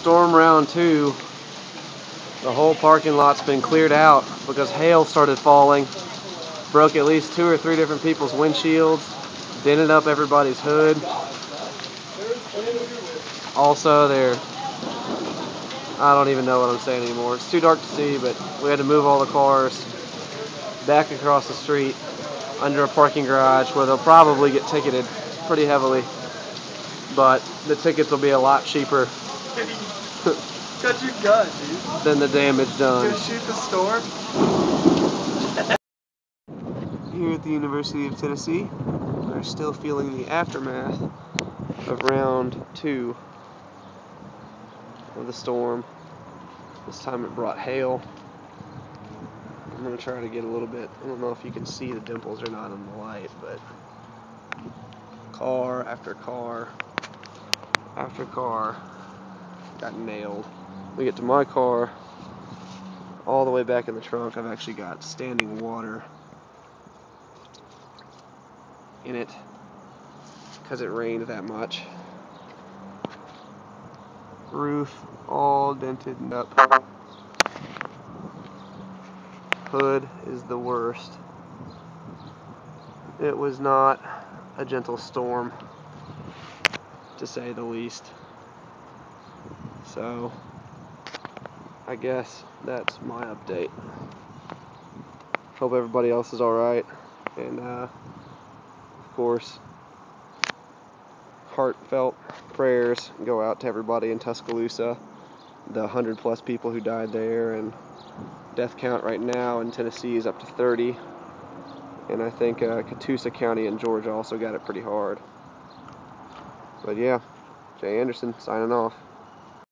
storm round two, the whole parking lot's been cleared out because hail started falling. Broke at least two or three different people's windshields, dented up everybody's hood. Also, there, I don't even know what I'm saying anymore. It's too dark to see, but we had to move all the cars back across the street under a parking garage where they'll probably get ticketed pretty heavily. But the tickets will be a lot cheaper Got your gun, dude. Then the damage done. Gonna shoot the storm? Here at the University of Tennessee, we're still feeling the aftermath of round two of the storm. This time it brought hail. I'm going to try to get a little bit, I don't know if you can see the dimples or not in the light, but car after car after car got nailed. We get to my car, all the way back in the trunk, I've actually got standing water in it because it rained that much. Roof all dented up. Hood is the worst. It was not a gentle storm, to say the least. So, I guess that's my update. Hope everybody else is alright. And, uh, of course, heartfelt prayers go out to everybody in Tuscaloosa, the 100 plus people who died there, and death count right now in Tennessee is up to 30. And I think uh, Catoosa County in Georgia also got it pretty hard. But yeah, Jay Anderson signing off.